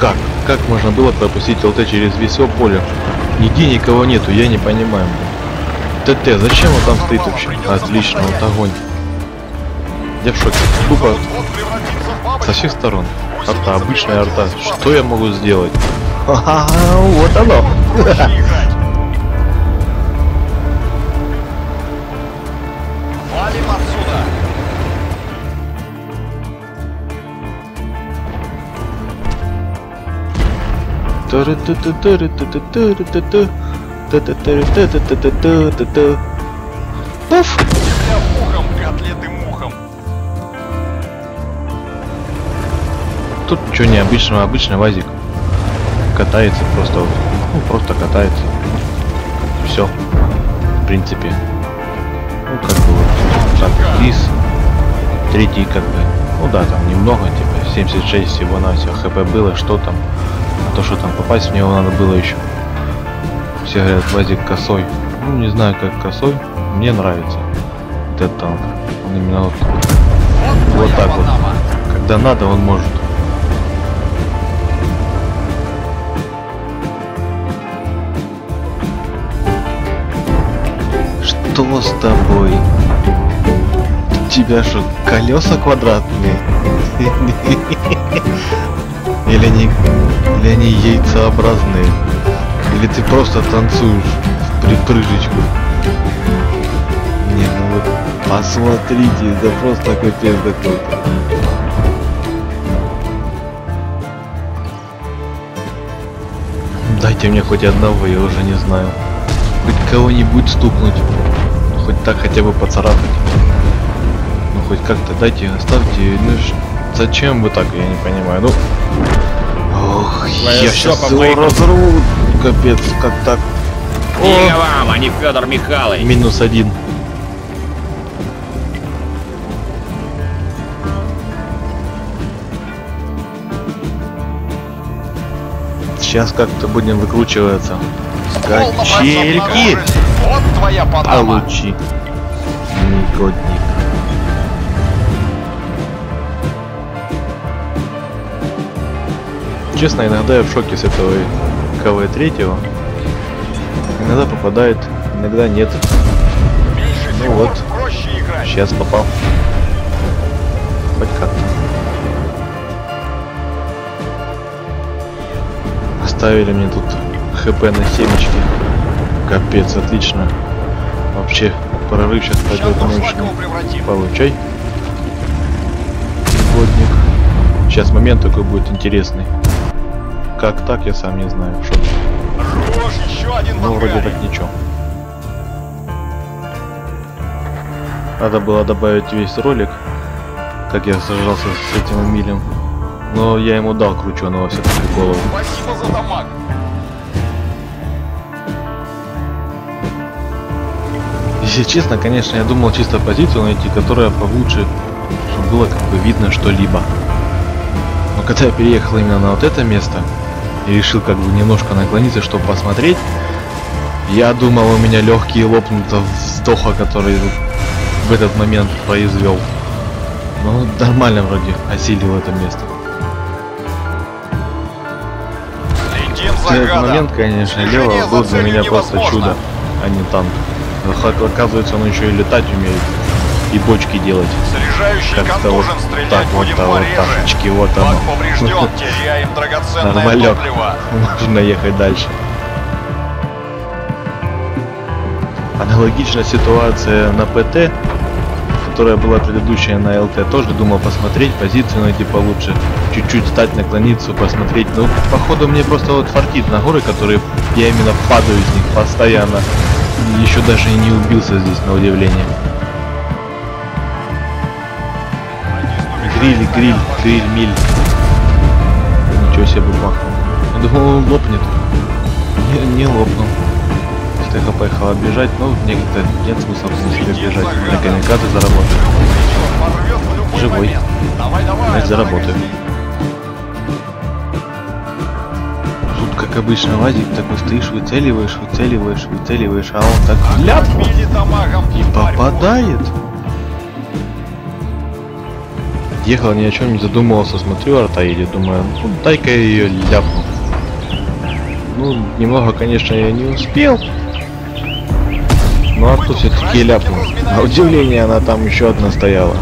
Как? Как можно было пропустить ЛТ через все поле? Нигде никого нету, я не понимаю. ТТ, зачем он там стоит вообще? Отлично, вот огонь. Я в шоке. Тупо со всех сторон. Арта, обычная арта. Что я могу сделать? Ха-ха, вот оно. Пуф! Я мухом, котлеты мухом. Тут ничего необычного, обычный вазик. Катается просто вот. Ну, просто катается. Все. В принципе. Ну, как бы вот. Так, приз. Третий, как бы. Ну да, там немного, типа 76 всего на все хп было, что там. А то, что там попасть в него надо было еще. Все говорят, вазик косой. Ну, не знаю, как косой. Мне нравится. Этот танк. Он именно вот, Вот, так вот. Когда надо, он может. Что с тобой? У тебя что, колеса квадратные? Или они, или они яйцеобразные? Или ты просто танцуешь в припрыжечку? Не, ну вот посмотрите, это просто капец какой-то. Дайте мне хоть одного, я уже не знаю. Хоть кого-нибудь стукнуть. Хоть так хотя бы поцарапать. Ну хоть как-то дайте, оставьте. Ну зачем вы так, я не понимаю. Ну. Ох, Твоя я сейчас его моей- разорву. Капец, как так? Книга вам, а не Федор Михайлович. Минус один. Сейчас как-то будем выкручиваться. Качельки! Вот твоя. Получи. Негодник. Честно, иногда я в шоке с этого КВ-3. Иногда попадает, иногда нет. Ну вот. Сейчас попал. Хоть как-то. Оставили мне тут хп на семечки. Капец, отлично. Вообще, прорыв сейчас пойдет мощный. Получай. Негодник. Сейчас момент такой будет интересный. Как так, я сам не знаю. Что? Хорош, еще один Ну, вроде так ничего. Надо было добавить весь ролик, как я сражался с этим Эмилем. Но я ему дал крученого все-таки голову. Спасибо за дамаг. Если честно, конечно, я думал чисто позицию найти, которая получше, чтобы было как бы видно что-либо. Но когда я переехал именно на вот это место и решил как бы немножко наклониться, чтобы посмотреть, я думал, у меня легкие лопнут от вздоха, который в этот момент произвел. Ну, нормально вроде осилил это место. Летим В этот момент, конечно, за был для меня просто невозможно. чудо, а не танк. Оказывается, он еще и летать умеет, и бочки делать. Заряжающий Как-то вот так вот, а вот ташечки, вот оно. поврежден, теряем драгоценное Нормалек. топливо. Можно ехать дальше. Аналогичная ситуация на ПТ, которая была предыдущая на ЛТ. Тоже думал посмотреть, позицию найти получше. Чуть-чуть стать, наклониться, посмотреть. Ну, походу мне просто вот фартит на горы, которые я именно падаю из них постоянно. Еще даже и не убился здесь, на удивление. Гриль, гриль, гриль, миль. Ничего себе бахнул. Я думал, он лопнет. Не, не лопнул. Я поехал бежать, но мне как-то нет смысла в принципе бежать. На в любой Живой. Значит, заработаю. Тут, как обычно, вазик такой стоишь, выцеливаешь, выцеливаешь, выцеливаешь, а он так ляп и попадает. Ехал, ни о чем не задумывался, смотрю, арта едет, думаю, ну дай-ка ее ляпну. Ну, немного, конечно, я не успел. Но арту все-таки ляпнул. На удивление, она там еще одна стояла.